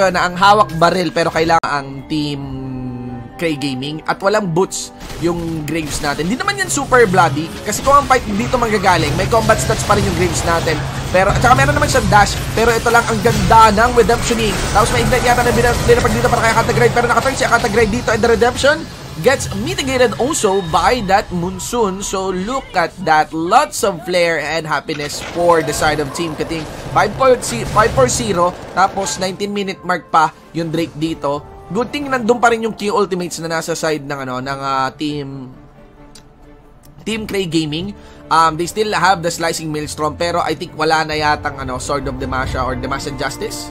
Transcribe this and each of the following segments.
yun na ang hawak baril pero kailangan ang team Cray Gaming at walang boots yung Graves natin. Hindi naman yan super bloody kasi kung ang fight dito manggagaling, may combat stats pa rin yung Graves natin. Pero, at saka meron naman siyang dash, pero ito lang ang ganda ng Redemptioning. Tapos may ignite yata na binapag dito para kay Cantagrade, pero nakaturn si Cantagrade dito and the Redemption gets mitigated also by that monsoon. So look at that. Lots of flair and happiness for the side of Team Kating. 5-4-0. Tapos 19 minute mark pa yung Drake dito. Good thing nandun pa rin yung key ultimates na nasa side ng ano ng uh, team Team Cray Gaming. Um, they still have the Slicing Maelstrom pero I think wala na yatang ano, Sword of Demasha or Demasian Justice.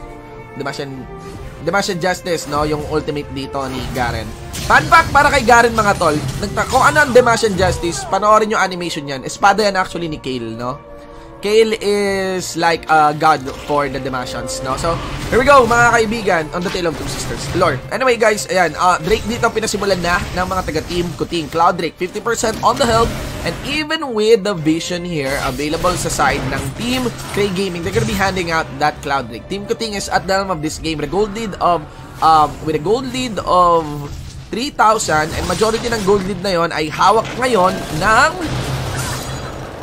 Demasian Demasian Justice, no? Yung ultimate dito ni Garen. Fun fact para kay Garen mga tol, nagta kung ano ang Demasian Justice, panoorin yung animation yan. Espada yan actually ni Kale, no? Kale is like a god for the Demasians, no? So, here we go, mga kaibigan, on the Tale of Two Sisters. Lord. Anyway, guys, ayan, uh, Drake dito pinasimulan na ng mga taga-team Kuting. Cloud Drake, 50% on the health, and even with the vision here, available sa side ng Team Cray Gaming, they're gonna be handing out that Cloud Drake. Team Kuting is at the helm of this game, a gold lead of, um, with a gold lead of 3,000, and majority ng gold lead na yon ay hawak ngayon ng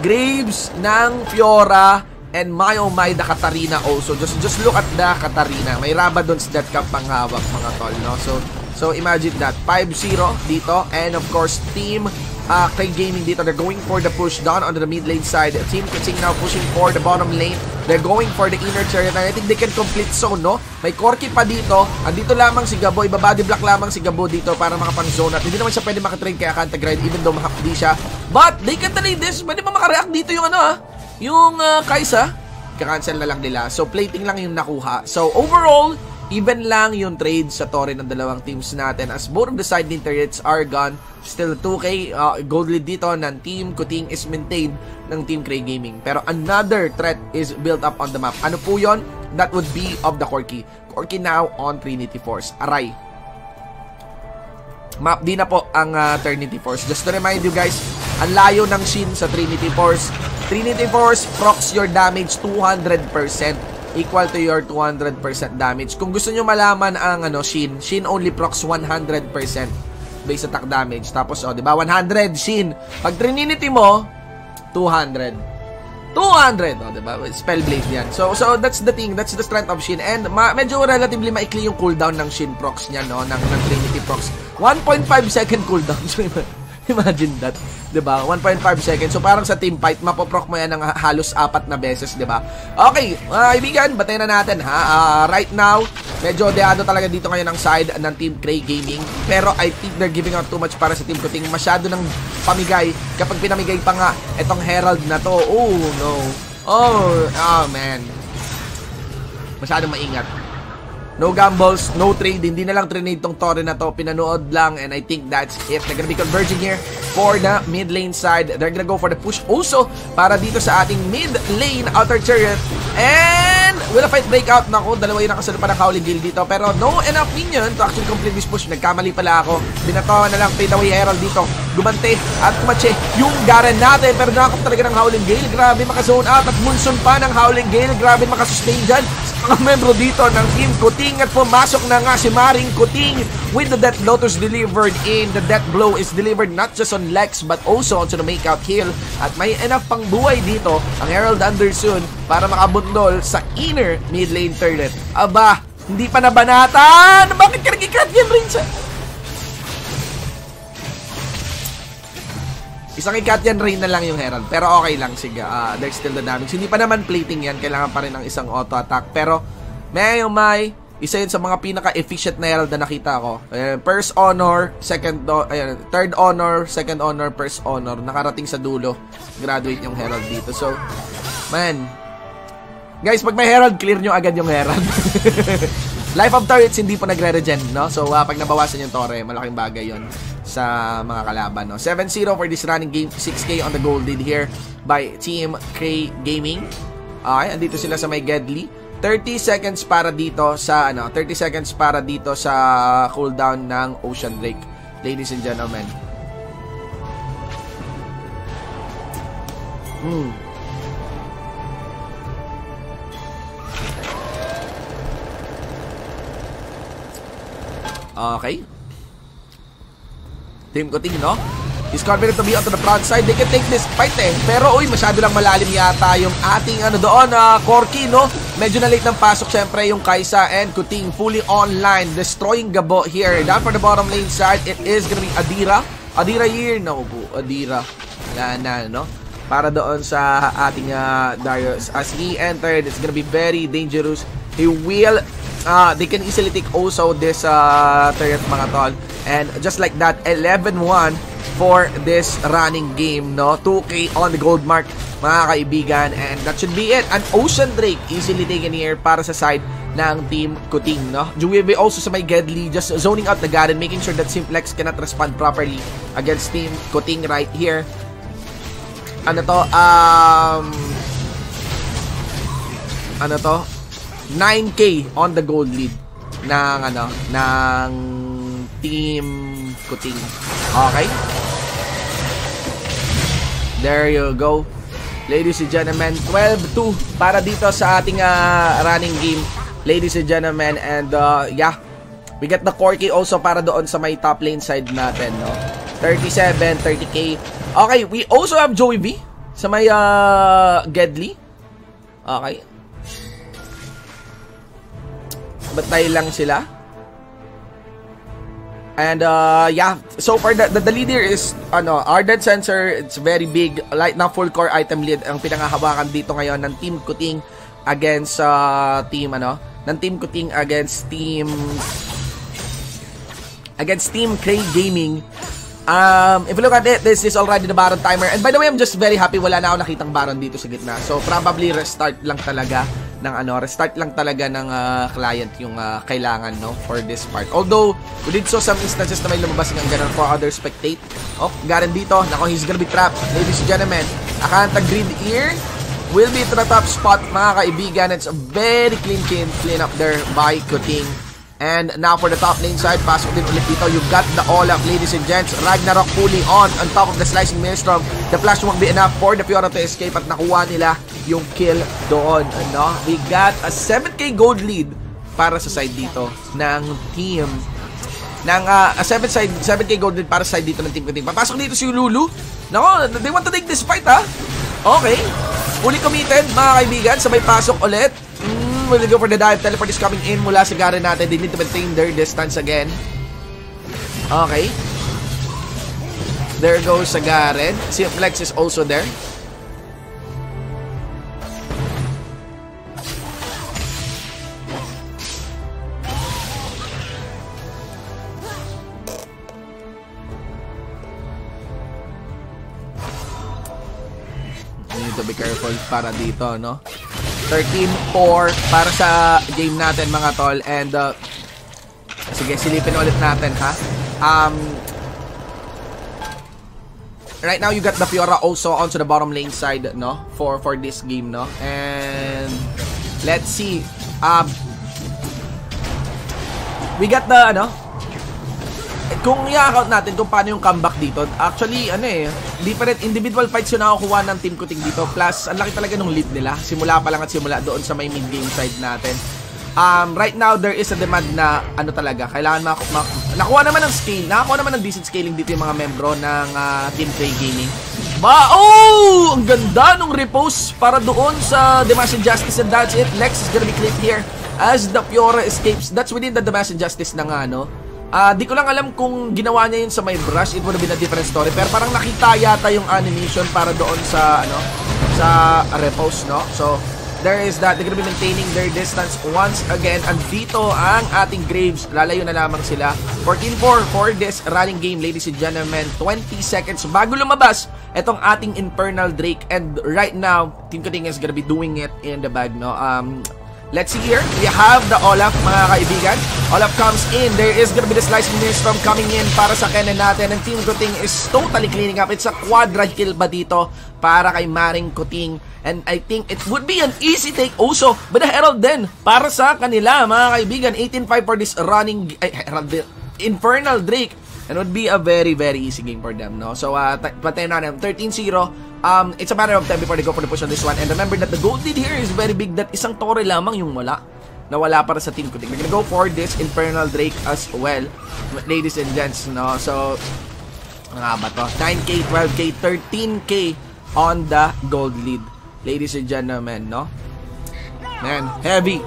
Graves ng Fiora and my oh my the Katarina also. Just just look at the Katarina. May Rabadon's Death Cap pang hawak mga tol, no? So so imagine that 5-0 dito and of course team uh, Clay Gaming dito. They're going for the push down on the mid lane side. Team Katsing now pushing for the bottom lane. They're going for the inner chariot. I think they can complete zone, no? May Corky pa dito. Andito lamang si Gabo. Ibabody block lamang si Gabo dito para makapang zone. At hindi naman siya pwede makatrain kay Akanta Grind even though mahapdi siya. But they can delay this. Pwede pa makareact dito yung ano ah. Yung uh, Kaisa. Kakancel na lang nila. So plating lang yung nakuha. So overall, even lang yung trade sa torre ng dalawang teams natin as both of the side turrets are gone. Still 2k uh, gold lead dito ng team Kuting is maintained ng team Cray Gaming. Pero another threat is built up on the map. Ano po yon? That would be of the Corki. Corki now on Trinity Force. Aray, map din na po ang uh, Trinity Force. Just to remind you guys, ang layo ng Shin sa Trinity Force. Trinity Force procs your damage 200% equal to your 200% damage. Kung gusto nyo malaman ang ano, Shin, Shin only procs 100% base attack damage. Tapos, oh, di ba? 100 Shin. Pag Trinity mo, 200. 200, oh, diba? Spellblade yan. So, so that's the thing. That's the strength of Shin. And ma medyo relatively maikli yung cooldown ng Shin procs niya, no? Ng, ng Trinity procs. 1.5 second cooldown. Imagine that. 'di ba? 1.5 seconds. So parang sa team fight, mapoproc mo 'yan ng halos apat na beses, 'di ba? Okay, mga kaibigan, batayin na natin ha. Uh, right now, medyo deado talaga dito ngayon ang side ng Team Cray Gaming. Pero I think they're giving out too much para sa Team Kuting. Masyado ng pamigay. Kapag pinamigay pa nga itong Herald na to. Oh, no. Oh, oh man. Masyadong maingat. No gambles, no trade. Hindi na lang trade tong Torre na to. Pinanood lang and I think that's it. They're gonna be converging here for the mid lane side. They're gonna go for the push also para dito sa ating mid lane outer chariot. And will a fight break out? Naku, dalawa yung nakasunod pa ng Howling Gale dito. Pero no enough minion to actually complete this push. Nagkamali pala ako. Binatawa na lang fade away Herald dito. Gumante at kumatse yung Garen natin. Pero nakakap talaga ng Howling Gale. Grabe makazone out at Munson pa ng Howling Gale. Grabe makasustain dyan mga membro dito ng Team Kuting at pumasok na nga si Maring Kuting with the Death Lotus delivered in. The Death Blow is delivered not just on Lex but also onto the makeout kill at may enough pang buhay dito ang Herald Anderson para makabundol sa inner mid lane turret. Aba, hindi pa nabanatan! Bakit ka nag-cut yan rin Isang ikat yan rain na lang yung Herald. Pero okay lang, sige. Uh, there's still the damage. Hindi pa naman plating yan. Kailangan pa rin ng isang auto attack. Pero, may may, isa yun sa mga pinaka-efficient na Herald na nakita ko. Ayan, first honor, second, ayan, third honor, second honor, first honor. Nakarating sa dulo. Graduate yung Herald dito. So, man. Guys, pag may Herald, clear nyo agad yung Herald. Life of turrets hindi po nagre-regen, no? So, uh, pag nabawasan yung torre, malaking bagay yon sa mga kalaban. No? 7-0 for this running game. 6K on the gold lead here by Team K Gaming. Okay, andito sila sa may Gedli. 30 seconds para dito sa ano, 30 seconds para dito sa cooldown ng Ocean Drake. Ladies and gentlemen. Hmm. Okay. Team Kuting, no? He's confident to be onto the front side. They can take this fight eh. Pero uy, masyado lang malalim yata yung ating ano doon, uh, Corky, no? Medyo na late ng pasok syempre yung Kaisa and Kuting fully online. Destroying Gabo here. Down for the bottom lane side, it is gonna be Adira. Adira here. No Adira. Wala na, no? Para doon sa ating uh, Darius. As he entered, it's gonna be very dangerous. He will uh, they can easily take also this uh, turret mga tol. And just like that, 11-1 for this running game, no? 2K on the gold mark, mga kaibigan. And that should be it. An Ocean Drake easily taken here para sa side ng Team Kuting, no? Juwebe also sa may Gedli, just zoning out the Garen, making sure that Simplex cannot respond properly against Team Kuting right here. Ano to? Um... Ano to? 9k on the gold lead ng ano ng team Kuting. Okay? There you go. Ladies and gentlemen, 12-2 para dito sa ating uh, running game. Ladies and gentlemen, and uh, yeah, we get the Corky also para doon sa may top lane side natin, no? 37, 30k. Okay, we also have Joey V sa may uh, Gedli. Okay. Batay lang sila. And uh, yeah, so far the, the, the lead here is ano, Ardent Sensor, it's very big. Light na full core item lead ang pinangahawakan dito ngayon ng Team Kuting against uh, team ano, ng Team Kuting against team against Team Cray Gaming. Um, if you look at it, this is already the Baron timer. And by the way, I'm just very happy wala na ako nakitang Baron dito sa gitna. So probably restart lang talaga ng ano, restart lang talaga ng uh, client yung uh, kailangan no for this part. Although, we did saw some instances na may lumabas ng ganun for other spectate. Oh, Garen dito. Nako, he's gonna be trapped. Ladies and gentlemen, Akanta Grid here will be to the top spot mga kaibigan. It's a very clean clean, clean up there by Kuting. And now for the top lane side, pasok din ulit dito. You got the Olaf, ladies and gents. Ragnarok fully on on top of the Slicing Maelstrom. The flash won't be enough for the Fiora to escape at nakuha nila yung kill doon. Ano? We got a 7k gold lead para sa side dito ng team ng uh, a 7 side 7k gold lead para sa side dito ng team ko. Papasok dito si Lulu. Nako, they want to take this fight ha. Okay. Fully committed mga kaibigan. Sabay pasok ulit will go for the dive. Teleport is coming in mula sa Garen natin. They need to maintain their distance again. Okay. There goes sa Garen. Si Flex is also there. need to be careful para dito, no? 13-4 para sa game natin mga tol. And, uh, sige, silipin ulit natin ha. Um, right now, you got the Fiora also onto the bottom lane side, no? For, for this game, no? And, let's see. Um, we got the, ano? Kung i-account natin kung paano yung comeback dito, actually, ano eh, different individual fights yung nakakuha ng Team Kuting dito. Plus, ang laki talaga ng lead nila. Simula pa lang at simula doon sa may mid-game side natin. Um, right now, there is a demand na ano talaga, kailangan mak mak nakuha naman ng scale, nakakuha naman ng decent scaling dito yung mga membro ng uh, Team Play Gaming. Ba oh! Ang ganda nung repose para doon sa Demacian Justice and that's it. Lex is gonna be clipped here as the Fiora escapes. That's within the Demacian Justice na nga, no? Uh, di ko lang alam kung ginawa niya yun sa may brush, it would have been a different story. Pero parang nakita yata yung animation para doon sa, ano, sa repose, no? So, there is that. They're gonna be maintaining their distance once again. And dito ang ating Graves. Lalayo na lamang sila. 14-4 for this running game, ladies and gentlemen. 20 seconds bago lumabas itong ating Infernal Drake. And right now, Team Kuting is gonna be doing it in the bag, no? Um, Let's see here. We have the Olaf, mga kaibigan. Olaf comes in. There is gonna be the slicing from coming in para sa Kennen natin. And Team Kuting is totally cleaning up. It's a quadra kill ba dito para kay Maring Kuting. And I think it would be an easy take also by the Herald din para sa kanila, mga kaibigan. 18-5 for this running... Ay, Herald, Infernal Drake. And would be a very, very easy game for them, no? So, uh, patayin na 13-0 um, it's a matter of time before they go for the push on this one. And remember that the gold lead here is very big that isang tore lamang yung wala. na wala para sa Team Kuting. They're gonna go for this Infernal Drake as well, ladies and gents, no? So, ano nga ba to? 9K, 12K, 13K on the gold lead. Ladies and gentlemen, no? Man, heavy.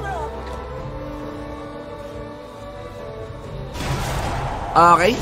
Okay.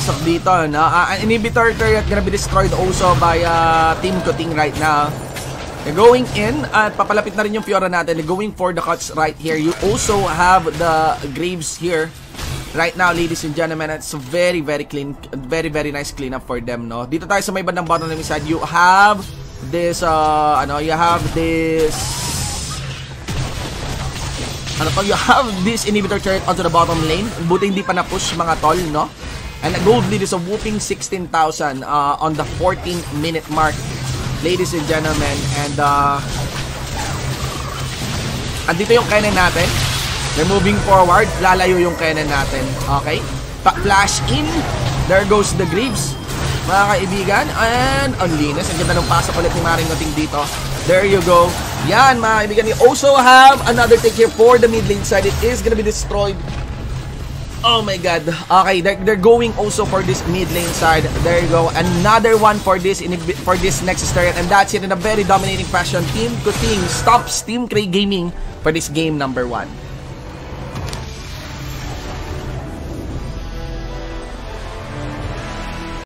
Pasok dito, no? Uh, inhibitor turret gonna be destroyed also by uh, Team Kuting right now. They're going in at papalapit na rin yung Fiora natin. They're going for the cuts right here. You also have the Graves here. Right now, ladies and gentlemen, it's very, very clean, very, very nice cleanup for them, no? Dito tayo sa may bandang bottom ng side, you have this, uh, ano, you have this, ano to, you have this inhibitor turret onto the bottom lane. Buti hindi pa na-push mga tol, no? And the gold lead is a whooping 16,000 uh, on the 14 minute mark, ladies and gentlemen. And uh, andito yung cannon natin. They're moving forward. Lalayo yung cannon natin. Okay? Pa flash in. There goes the Greaves. Mga kaibigan. And ang linis. Ang ganda ng pasok ulit ni Maring Noting dito. There you go. Yan mga kaibigan. You also have another take here for the mid lane side. It is gonna be destroyed Oh my god. Okay, they're, they're going also for this mid lane side. There you go. Another one for this in for this next turret. And that's it in a very dominating fashion. Team Kuting stops Team Cray Gaming for this game number one.